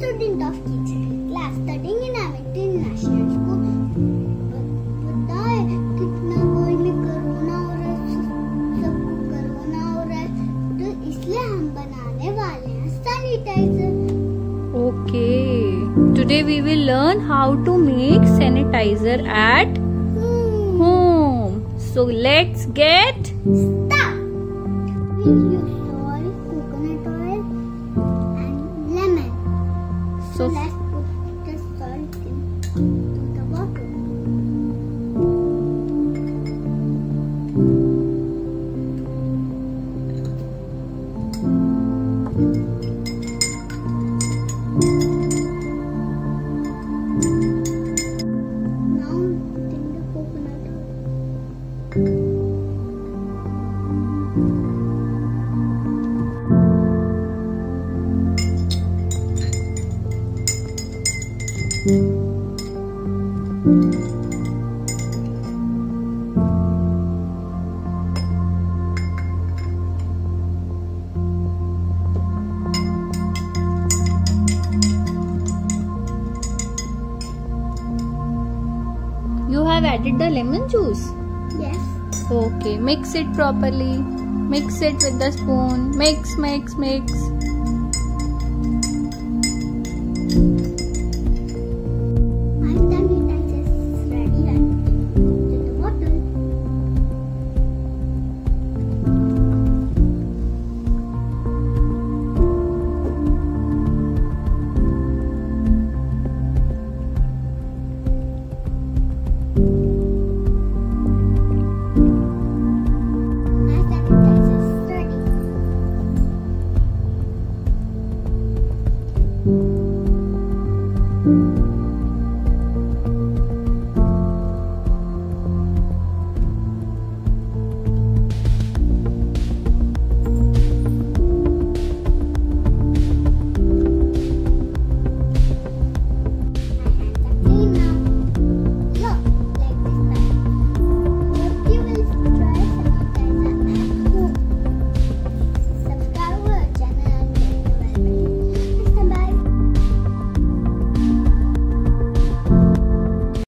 student of kids class 13 in Aventry National School. पता है कितना वर्ल्ड में कोरोना हो रहा है सबको कोरोना हो रहा है तो इसलिए हम बनाने वाले हैं sanitizer Okay. Today we will learn how to make sanitizer at hmm. home. So let's get started. そう。そう you have added the lemon juice. Yes. Okay, mix it properly. Mix it with the spoon. Mix, mix, mix.